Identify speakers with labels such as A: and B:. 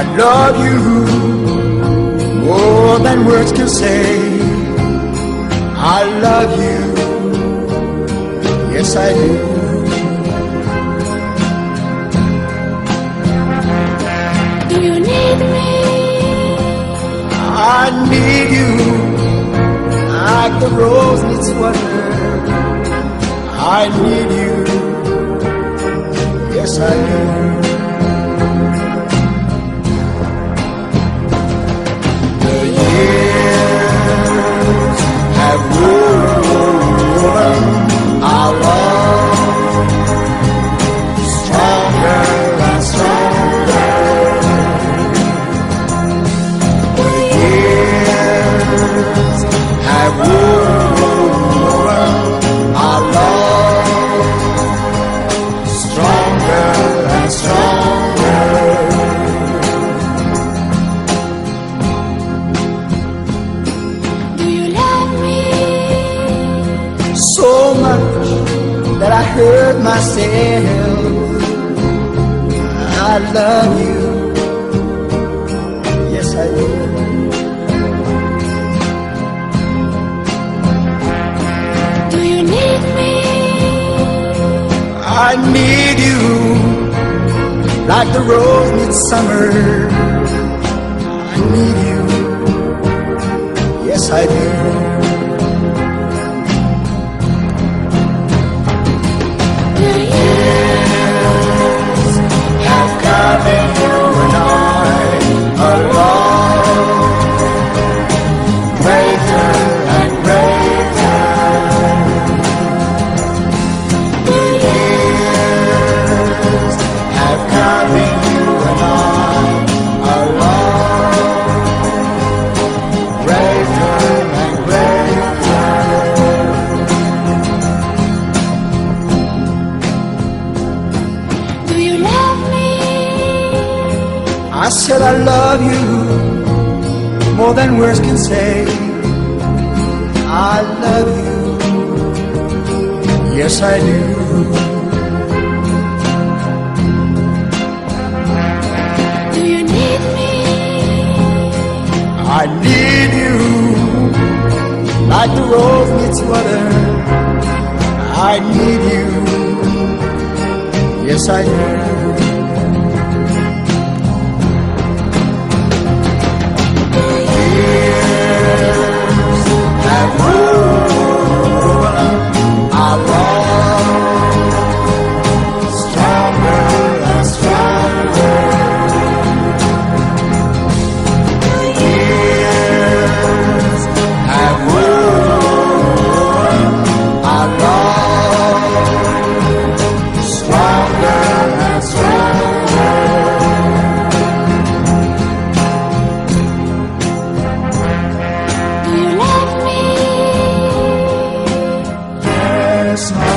A: I love you more than words can say. I love you, yes I do.
B: Do you need me?
A: I need you like the rose needs water. I need you, yes I do. So much that I hurt myself. I love you, yes I do.
B: Do you need me?
A: I need you like the rose needs summer. I need you, yes I do. Said I love you more than words can say. I love you, yes I do.
B: Do you need me?
A: I need you like the rose needs water. I need you, yes I do. smile.